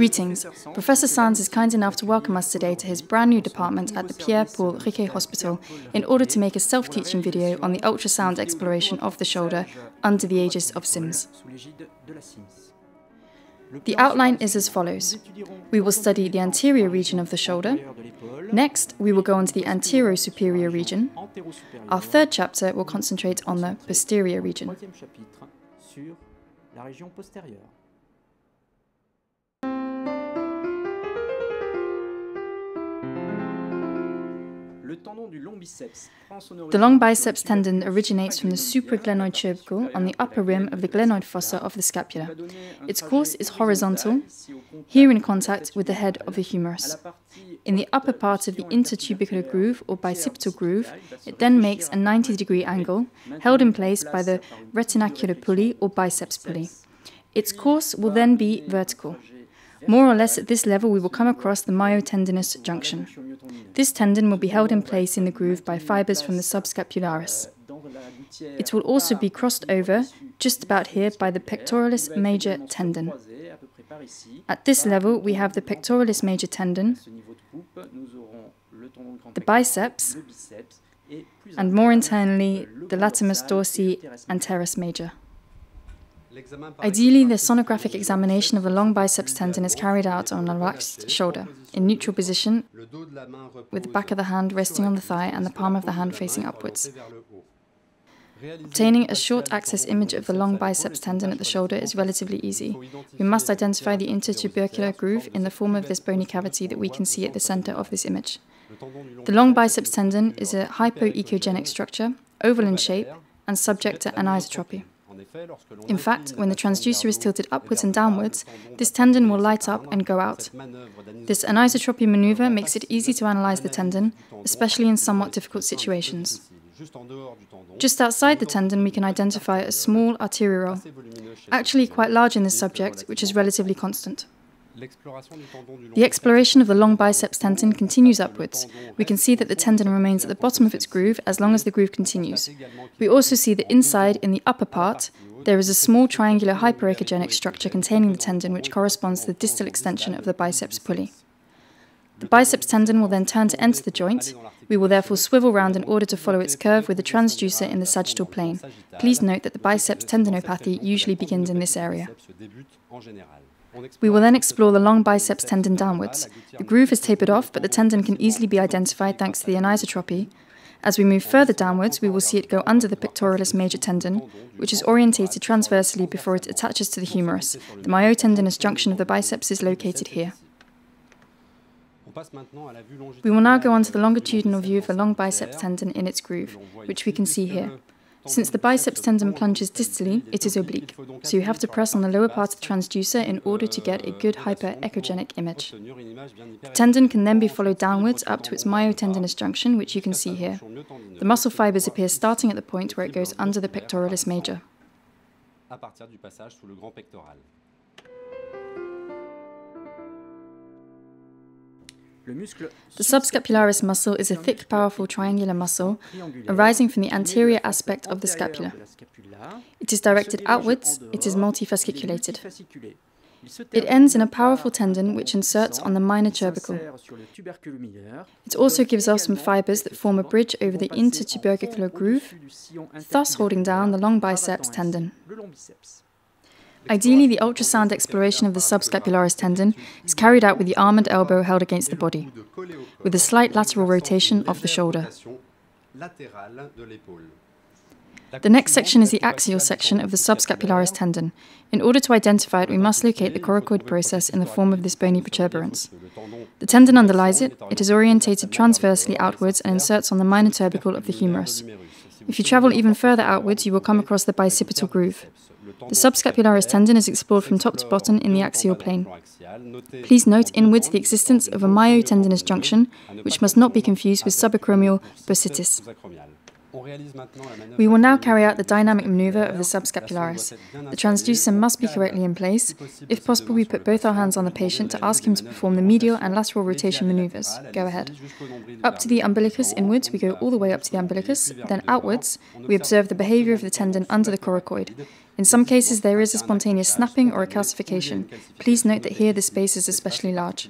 Greetings. Professor Sans is kind enough to welcome us today to his brand new department at the Pierre Paul Riquet Hospital in order to make a self teaching video on the ultrasound exploration of the shoulder under the aegis of SIMS. The outline is as follows We will study the anterior region of the shoulder. Next, we will go on to the anterior superior region. Our third chapter will concentrate on the posterior region. The long biceps tendon originates from the supraglenoid tubercle on the upper rim of the glenoid fossa of the scapula. Its course is horizontal, here in contact with the head of the humerus. In the upper part of the intertubercular groove or bicipital groove, it then makes a 90 degree angle, held in place by the retinacular pulley or biceps pulley. Its course will then be vertical. More or less at this level, we will come across the myotendinous junction. This tendon will be held in place in the groove by fibers from the subscapularis. It will also be crossed over, just about here, by the pectoralis major tendon. At this level, we have the pectoralis major tendon, the biceps, and more internally, the latissimus dorsi and teres major. Ideally, the sonographic examination of the long biceps tendon is carried out on a relaxed shoulder, in neutral position, with the back of the hand resting on the thigh and the palm of the hand facing upwards. Obtaining a short axis image of the long biceps tendon at the shoulder is relatively easy. We must identify the intertubercular groove in the form of this bony cavity that we can see at the center of this image. The long biceps tendon is a hypoechogenic structure, oval in shape, and subject to anisotropy. In fact, when the transducer is tilted upwards and downwards, this tendon will light up and go out. This anisotropy maneuver makes it easy to analyze the tendon, especially in somewhat difficult situations. Just outside the tendon, we can identify a small arteriole, actually quite large in this subject, which is relatively constant. The exploration of the long biceps tendon continues upwards. We can see that the tendon remains at the bottom of its groove as long as the groove continues. We also see that inside, in the upper part, there is a small triangular hyperechogenic structure containing the tendon which corresponds to the distal extension of the biceps pulley. The biceps tendon will then turn to enter the joint. We will therefore swivel round in order to follow its curve with the transducer in the sagittal plane. Please note that the biceps tendinopathy usually begins in this area. We will then explore the long biceps tendon downwards. The groove is tapered off, but the tendon can easily be identified thanks to the anisotropy. As we move further downwards, we will see it go under the pectoralis major tendon, which is orientated transversely before it attaches to the humerus. The myotendinous junction of the biceps is located here. We will now go on to the longitudinal view of the long biceps tendon in its groove, which we can see here. Since the biceps tendon plunges distally, it is oblique, so you have to press on the lower part of the transducer in order to get a good hyperechogenic image. The tendon can then be followed downwards up to its myotendinous junction, which you can see here. The muscle fibers appear starting at the point where it goes under the pectoralis major. The subscapularis muscle is a thick, powerful triangular muscle arising from the anterior aspect of the scapula. It is directed outwards, it is multifasciculated. It ends in a powerful tendon which inserts on the minor tubercle. It also gives off some fibers that form a bridge over the intertubercular groove, thus holding down the long biceps tendon. Ideally, the ultrasound exploration of the subscapularis tendon is carried out with the arm and elbow held against the body, with a slight lateral rotation of the shoulder. The next section is the axial section of the subscapularis tendon. In order to identify it, we must locate the coracoid process in the form of this bony protuberance. The tendon underlies it, it is orientated transversely outwards and inserts on the minor tubercle of the humerus. If you travel even further outwards, you will come across the bicipital groove. The subscapularis tendon is explored from top to bottom in the axial plane. Please note inwards the existence of a myotendinous junction, which must not be confused with subacromial bursitis. We will now carry out the dynamic maneuver of the subscapularis. The transducer must be correctly in place. If possible, we put both our hands on the patient to ask him to perform the medial and lateral rotation maneuvers. Go ahead. Up to the umbilicus inwards, we go all the way up to the umbilicus, then outwards, we observe the behavior of the tendon under the coracoid. In some cases, there is a spontaneous snapping or a calcification. Please note that here the space is especially large.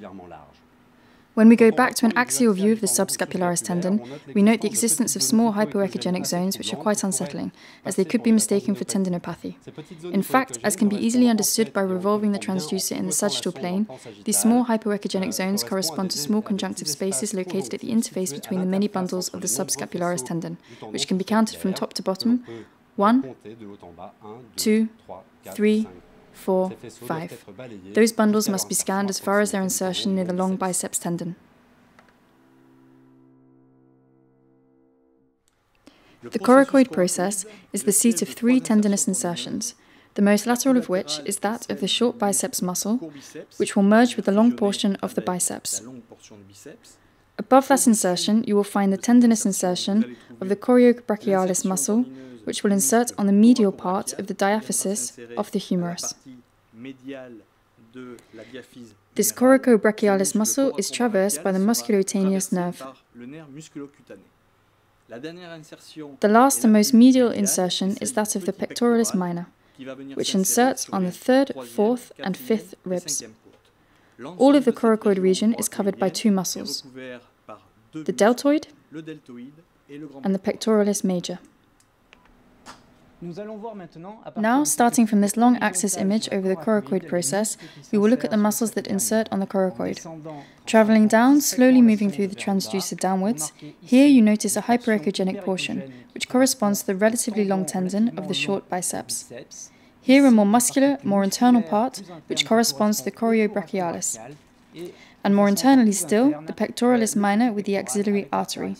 When we go back to an axial view of the subscapularis tendon, we note the existence of small hypoechogenic zones which are quite unsettling, as they could be mistaken for tendinopathy. In fact, as can be easily understood by revolving the transducer in the sagittal plane, these small hypoechogenic zones correspond to small conjunctive spaces located at the interface between the many bundles of the subscapularis tendon, which can be counted from top to bottom 1, 2, 3, 4, 5. Those bundles must be scanned as far as their insertion near the long biceps tendon. The coracoid process is the seat of three tendinous insertions, the most lateral of which is that of the short biceps muscle, which will merge with the long portion of the biceps. Above that insertion, you will find the tendinous insertion of the coracobrachialis muscle, which will insert on the medial part of the diaphysis of the humerus. This coracobrachialis muscle is traversed by the musculocutaneous nerve. The last and most medial insertion is that of the pectoralis minor, which inserts on the third, fourth, and fifth ribs. All of the coracoid region is covered by two muscles, the deltoid and the pectoralis major. Now, starting from this long axis image over the coracoid process, we will look at the muscles that insert on the coracoid. Traveling down, slowly moving through the transducer downwards, here you notice a hyperechogenic portion, which corresponds to the relatively long tendon of the short biceps. Here a more muscular, more internal part, which corresponds to the coracobrachialis. And more internally still, the pectoralis minor with the axillary artery.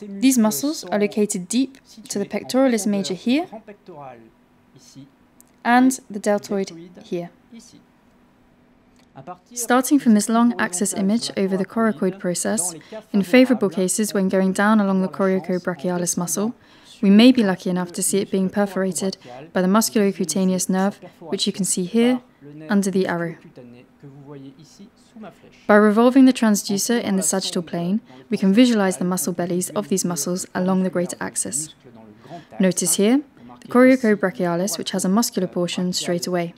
These muscles are located deep to the pectoralis major here and the deltoid here. Starting from this long axis image over the coracoid process, in favorable cases when going down along the coracobrachialis muscle, we may be lucky enough to see it being perforated by the musculocutaneous nerve, which you can see here under the arrow. By revolving the transducer in the sagittal plane, we can visualize the muscle bellies of these muscles along the greater axis. Notice here the coracobrachialis, which has a muscular portion straight away,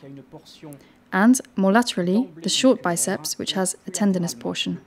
and, more laterally, the short biceps, which has a tendinous portion.